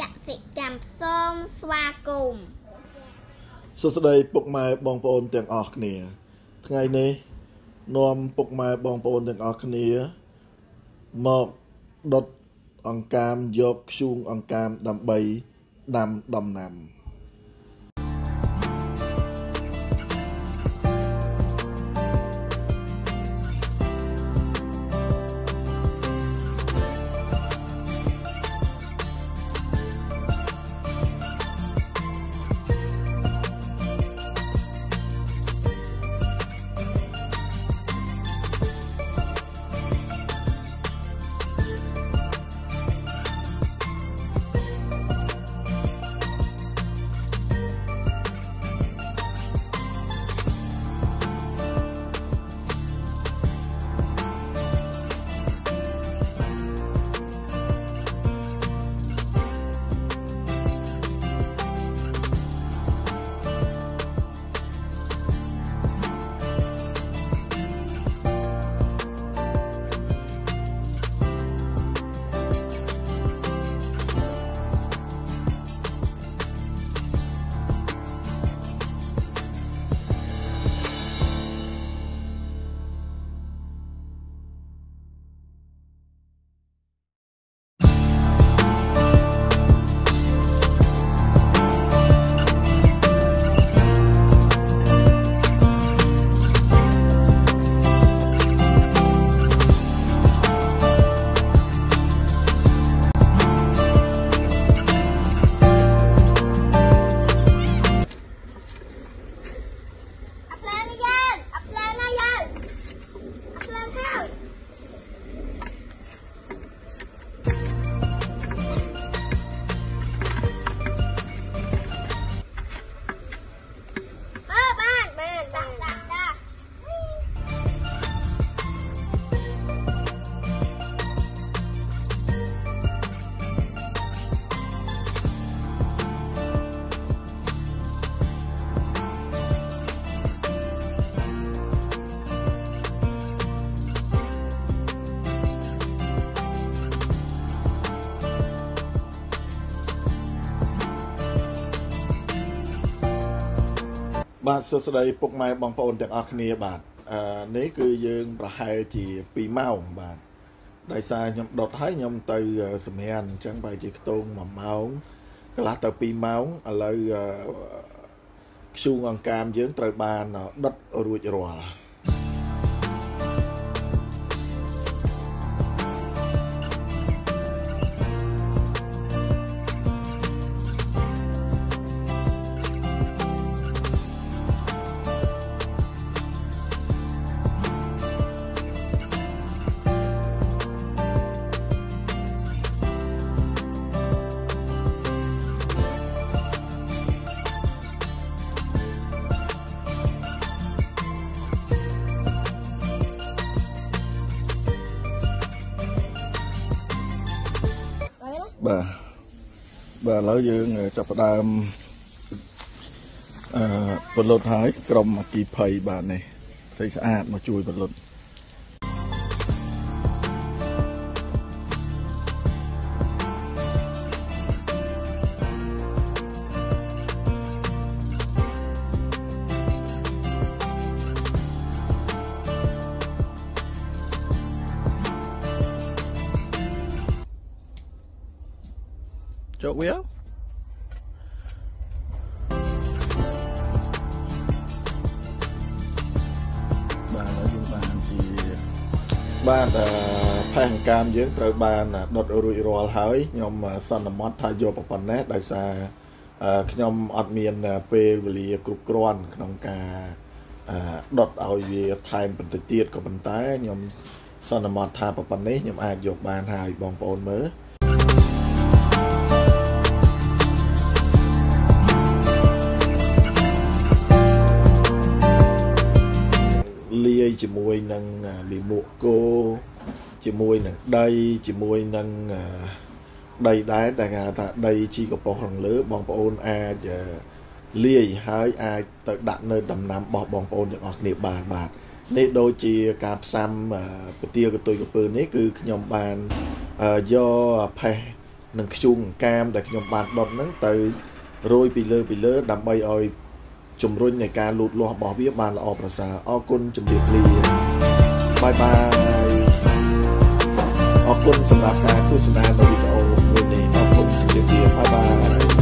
កសិកម្មសូមស្វាគមន៍សួស្តីពុកម៉ែបងប្អូនទាំងអស់គ្នា ថ្ងៃនេះនាំពុកម៉ែបងប្អូនទាំងអស់គ្នាមកដុតអង្កាមយកខ្ជូងអង្កាមដើម្បីដាំដំណាំ បាទសួស្តីពុកម៉ែបងប្អូនទាំងអស់គ្នាបាទអឺនេះគឺយើងប្រហែលជា2ម៉ោងបាទដោយសារខ្ញុំដុតហើយខ្ញុំទៅសម្រានអញ្ចឹងបែរជាខ្ទង1ម៉ោងកន្លះទៅ2ម៉ោងឥឡូវអឺខ្ជូងអង្កាមយើងត្រូវបានដុតរួចរាល់ បាទបាទឥឡូវយើងចាប់ផ្ដើមអឺពលុតហើយ ក្រុមអគីភ័យបាទនេះស្អីស្អាតមកជួយពលុត ជោគវាបាទហើយយើងបានជាបាទអឺផែនកាមយើងត្រូវបានដុតរួចរាល់ហើយខ្ញុំសន្មត់ថាយកប៉ុណ្ណេះដោយសារអឺខ្ញុំអត់មានពេលវេលាគ្រប់គ្រាន់ក្នុងការអឺដុតឲ្យវាថែមបន្តិចទៀតក៏ប៉ុន្តែខ្ញុំសន្មត់ថាប៉ុណ្ណេះខ្ញុំអាចយកបានហើយបងប្អូនមើល យជាមួយនឹងលីមួកគោជាមួយនឹងដីជាមួយនឹងអឺដីដែរតែគេហៅថាដីជីកប៉ុសខាងលើបងប្អូនអាចអឺលាយហើយអាចទៅដាក់នៅដំណាំរបស់បងប្អូនទាំងអស់គ្នាបានបាទនេះដូចជាការផ្សំអឺពទាកតុយកពើនេះគឺខ្ញុំបានអឺយកផេះនិងខ្ជុងអង្កាមដែលខ្ញុំបានដុតហ្នឹងទៅរោយពីលើពីលើដើម្បីឲ្យ ជំរុញនៃការលូតលាស់របស់វាបានល្អប្រសើរអរគុណជំរាបលាបាយបាយអរគុណសម្រាប់ការទស្សនាវីដេអូមួយនេះអរគុណជំរាបលាបាយបាយ